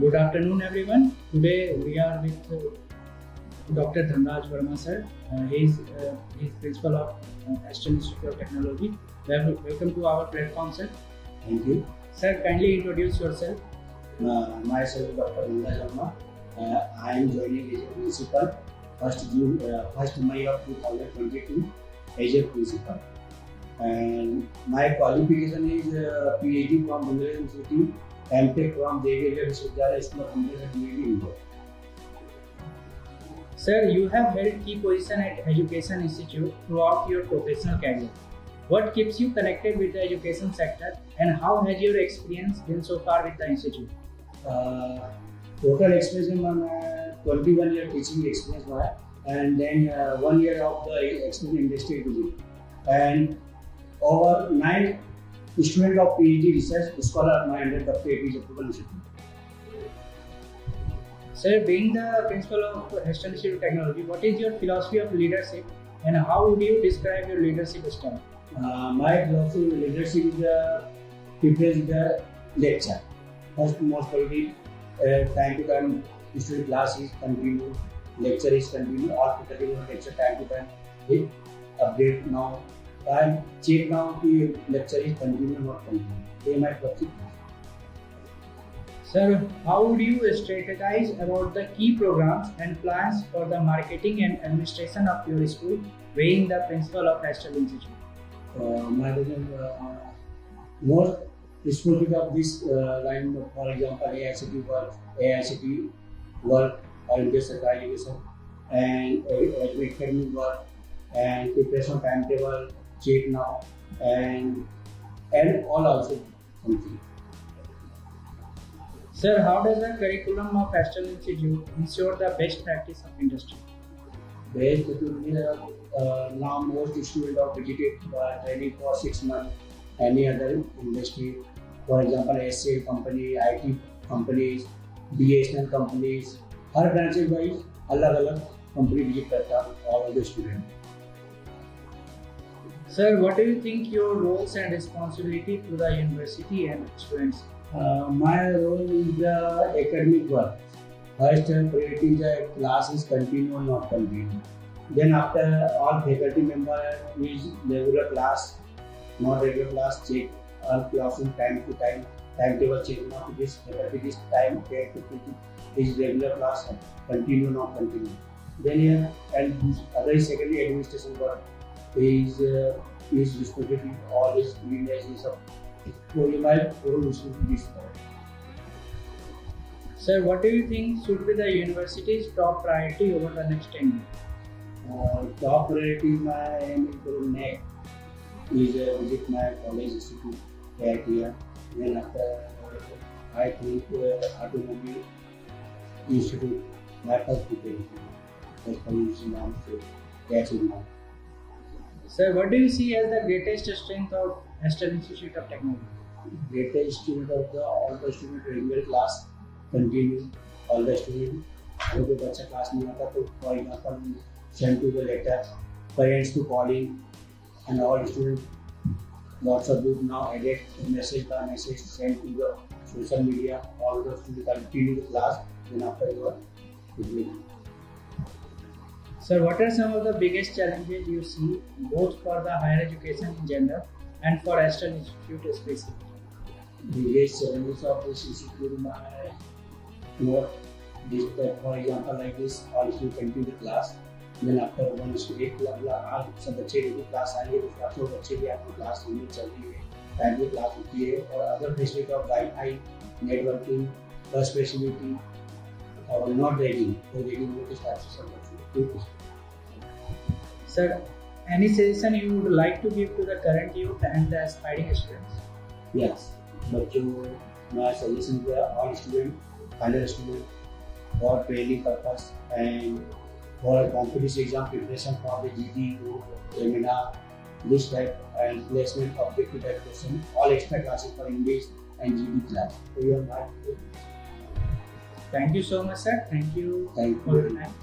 Good afternoon, everyone. Today we are with uh, Dr. Dhanraj Verma, sir. Uh, he is uh, principal of uh, Astral Institute of Technology. Welcome to our platform, sir. Thank you. Sir, kindly introduce yourself. Uh, myself, Dr. Dhanraj Verma. Uh, I am joining as a principal first June, uh, first May of 2022 as a principal. And my qualification is uh, PhD from Bangladesh MTech from Devi Vishwavidhyalaya School of Bangladesh, Delhi, India. Sir, you have held key position at Education Institute throughout your professional career. What keeps you connected with the education sector, and how has your experience been so far with the institute? Uh, total experience में मैं 21 year teaching experience हुआ and then uh, one year of the experience industry visit and over nine student of PhD research scholar my under Dr. APJ Approval Institute. Sir, being the principal of Astral Institute of Technology, what is your philosophy of leadership and how would you describe your leadership style? Uh, my philosophy of leadership is uh, prepare the lecture. First most probably uh, time to time student class is continue, lecture is continue, or continue lecture time to time. Update now. And check now the lecture is continue not continue. They might philosophy. Sir, how would you strategize about the key programs and plans for the marketing and administration of your school, being the principal of Astral Institute? uh, my vision uh, more responsibility of this uh, line, for example, AICT work, AICT work, or investor education, and uh, academic work, and preparation timetable, check now, and and all also something. Sir, how does the curriculum of Heston Institute ensure the best practice of industry? Based to uh, now most students are visited uh, training for six months. Any other industry, for example, SCA company, IT companies, BSNL companies, हर branches wise अलग अलग company visit करता all the student Sir, what do you think your roles and responsibility to the university and students? Uh, my role is the academic work. First, uh, priority is the class is continue or not continue. Then after all faculty member is regular class, not regular class check all classes time to time, timetable check not this faculty this time okay to is regular class continue not continue. Then here and other secondary administration work is uh, is responsibility all is lineages of for this Sir, what do you think should be the university's top priority over the next 10 years? uh, top priority my aim is next is uh, visit my college institute right here. Then after I think uh, automobile institute my first preparation. That's why you see now that's it now. Sir, what do you see as the greatest strength of Astral Institute of Technology? Greatest student of the all the student regular class continue all the student अगर कोई बच्चा class नहीं आता तो for send to the letter, parents to calling, and all student lots of group now edit message by message send to the social media all the students continue the class then after your degree Sir, what are some of the biggest challenges you see both for the higher education in general and for Heston Institute specifically? biggest challenges of this institute my more this that for example like this all students continue the class then after one student class आज सब बच्चे regular class आएंगे तो class में बच्चे भी आपकी class regular चल रही है टाइम की क्लास होती है और other facility of wifi networking bus facility और नॉट रेडिंग तो रेडिंग में किस टाइप से सब बच्चे Sir, any suggestion you would like to give to the current youth and the aspiring students? Yes, बच्चों मैं सजेशन दिया all student final student for training purpose and for competition exam preparation for the GD seminar this type and placement objective type question all extra classes for english and gd class so you are not Thank you so much, sir. Thank you Thank for you. your time. thank you